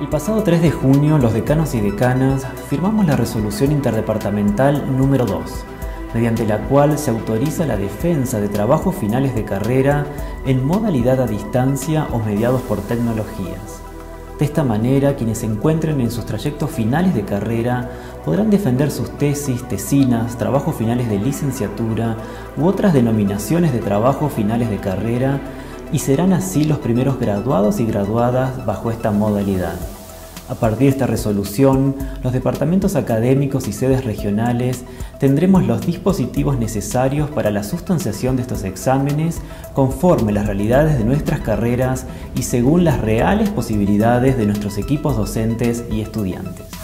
El pasado 3 de junio, los decanos y decanas firmamos la resolución interdepartamental número 2, mediante la cual se autoriza la defensa de trabajos finales de carrera en modalidad a distancia o mediados por tecnologías. De esta manera, quienes se encuentren en sus trayectos finales de carrera podrán defender sus tesis, tesinas, trabajos finales de licenciatura u otras denominaciones de trabajos finales de carrera y serán así los primeros graduados y graduadas bajo esta modalidad. A partir de esta resolución, los departamentos académicos y sedes regionales tendremos los dispositivos necesarios para la sustanciación de estos exámenes conforme las realidades de nuestras carreras y según las reales posibilidades de nuestros equipos docentes y estudiantes.